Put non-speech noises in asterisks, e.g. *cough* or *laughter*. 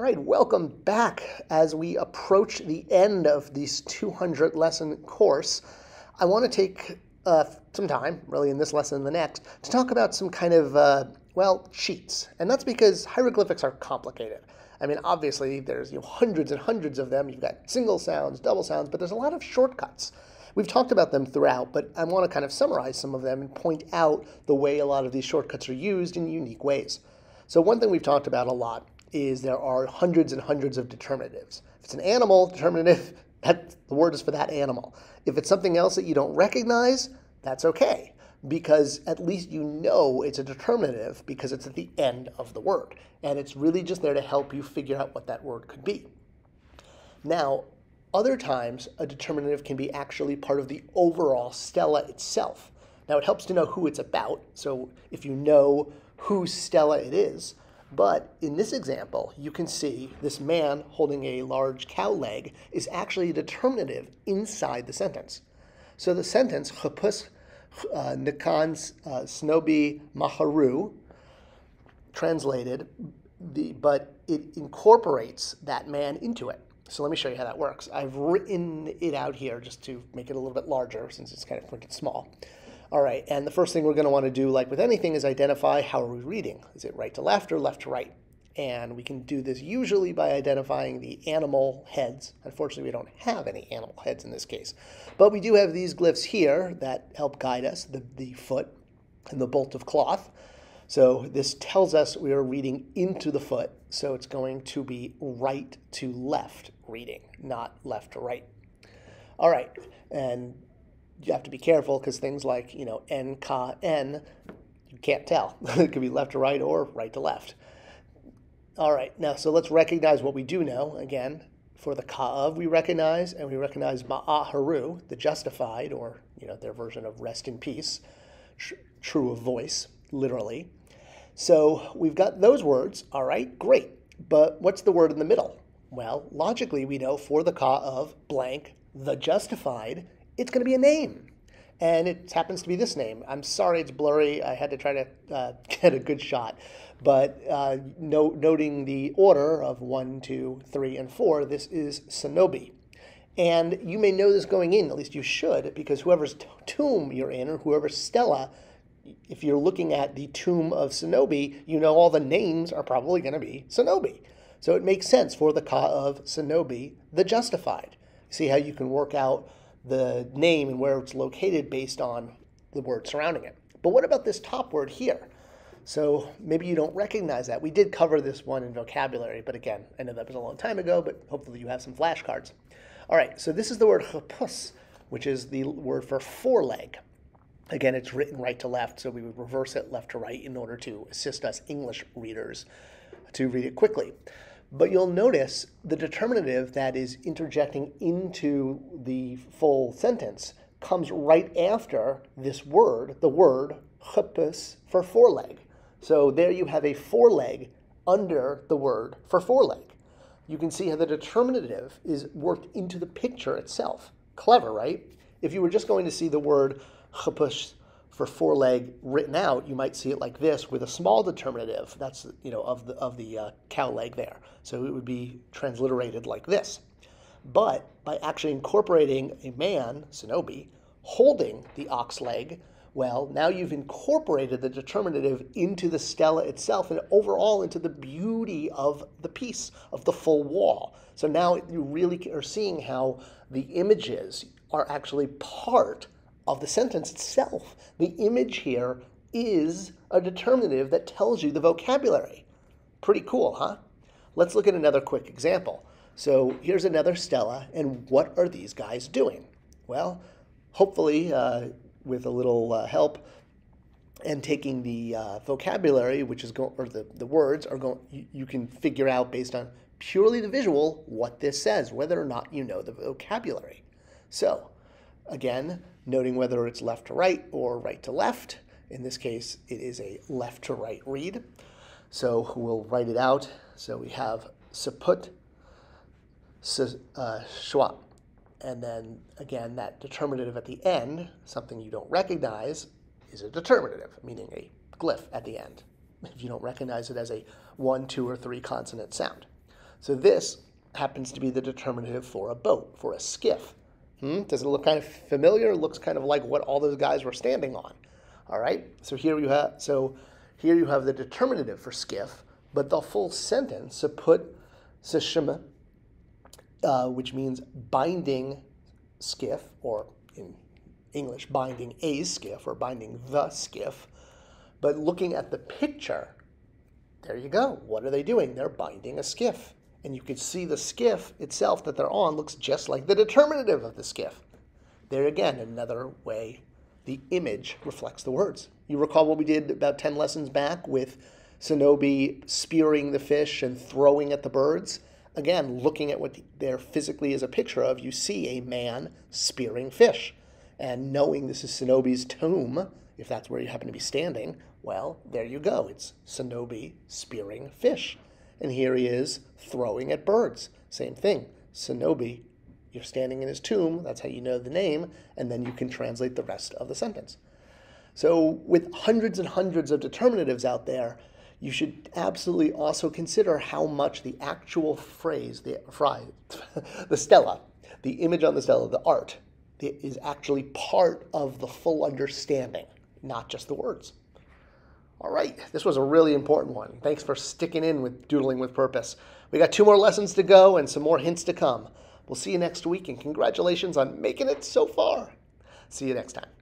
All right, welcome back. As we approach the end of this 200 lesson course, I want to take uh, some time, really in this lesson and the next, to talk about some kind of, uh, well, cheats. And that's because hieroglyphics are complicated. I mean, obviously, there's you know, hundreds and hundreds of them. You've got single sounds, double sounds, but there's a lot of shortcuts. We've talked about them throughout, but I want to kind of summarize some of them and point out the way a lot of these shortcuts are used in unique ways. So one thing we've talked about a lot is there are hundreds and hundreds of determinatives. If it's an animal determinative, *laughs* that, the word is for that animal. If it's something else that you don't recognize, that's okay because at least you know it's a determinative because it's at the end of the word. And it's really just there to help you figure out what that word could be. Now, other times, a determinative can be actually part of the overall stela itself. Now, it helps to know who it's about. So if you know whose stela it is, but in this example, you can see this man holding a large cow leg is actually a determinative inside the sentence. So the sentence, Chapus uh, Nikan uh, Snobi Maharu, translated, the, but it incorporates that man into it. So let me show you how that works. I've written it out here just to make it a little bit larger since it's kind of printed small. All right, and the first thing we're going to want to do, like with anything, is identify how are we reading. Is it right to left or left to right? And we can do this usually by identifying the animal heads. Unfortunately, we don't have any animal heads in this case. But we do have these glyphs here that help guide us, the, the foot and the bolt of cloth. So this tells us we are reading into the foot, so it's going to be right to left reading, not left to right. All right, and you have to be careful because things like, you know, N, ka, N, you can't tell. *laughs* it could be left to right or right to left. All right, now, so let's recognize what we do know. Again, for the ka of, we recognize, and we recognize ma'aharu, the justified, or, you know, their version of rest in peace, tr- true of voice, literally. So we've got those words, all right, great. But what's the word in the middle? Well, logically, we know for the ka of blank, the justified, it's going to be a name. And it happens to be this name. I'm sorry it's blurry. I had to try to uh, *laughs* get a good shot. But uh, no, noting the order of one, two, three, and four, this is Sonobi. And you may know this going in, at least you should, because whoever's tomb you're in, or whoever's stela, if you're looking at the tomb of Sonobi, you know all the names are probably going to be Sonobi. So it makes sense for the Ka of Sonobi, the justified. See how you can work out the name and where it's located based on the word surrounding it. But what about this top word here? So maybe you don't recognize that. We did cover this one in vocabulary, but again, I know that was a long time ago, but hopefully you have some flashcards. All right, so this is the word chapus, which is the word for foreleg. Again, it's written right to left, so we would reverse it left to right in order to assist us English readers to read it quickly. But you'll notice the determinative that is interjecting into the full sentence comes right after this word, the word chupus for foreleg. So there you have a foreleg under the word for foreleg. You can see how the determinative is worked into the picture itself. Clever, right? If you were just going to see the word chupus for foreleg written out, you might see it like this with a small determinative. That's you know of the of the uh, cow leg there. So it would be transliterated like this. But by actually incorporating a man, Sonobi, holding the ox leg, well, now you've incorporated the determinative into the stela itself and overall into the beauty of the piece, of the full wall. So now you really are seeing how the images are actually part of the sentence itself. The image here is a determinative that tells you the vocabulary. Pretty cool, huh? Let's look at another quick example. So here's another Stela, and what are these guys doing? Well, hopefully, uh, with a little uh, help and taking the uh, vocabulary, which is going, or the, the words are going, you, you can figure out based on purely the visual what this says, whether or not you know the vocabulary. So, again, noting whether it's left to right or right to left. In this case, it is a left to right read. So we'll write it out. So we have saput, uh, shwa. And then again, that determinative at the end, something you don't recognize, is a determinative, meaning a glyph at the end, if you don't recognize it as a one, two, or three consonant sound. So this happens to be the determinative for a boat, for a skiff. Hmm? Does it look kind of familiar? It looks kind of like what all those guys were standing on. All right. So here you have so here you have the determinative for skiff, but the full sentence so put sishima, uh, which means binding skiff, or in English, binding a skiff or binding the skiff. But looking at the picture, there you go. What are they doing? They're binding a skiff and you can see the skiff itself that they're on looks just like the determinative of the skiff. There again, another way the image reflects the words. You recall what we did about 10 lessons back with Sonobe spearing the fish and throwing at the birds? Again, looking at what there physically is a picture of, you see a man spearing fish. And knowing this is Sonobe's tomb, if that's where you happen to be standing, well, there you go. It's Sonobe spearing fish. And here he is throwing at birds. Same thing. Sonobe, you're standing in his tomb. That's how you know the name. And then you can translate the rest of the sentence. So, with hundreds and hundreds of determinatives out there, you should absolutely also consider how much the actual phrase, the, *laughs* the stela, the image on the stela, the art, is actually part of the full understanding, not just the words. All right, this was a really important one. Thanks for sticking in with Doodling with Purpose. We got two more lessons to go and some more hints to come. We'll see you next week, and congratulations on making it so far. See you next time.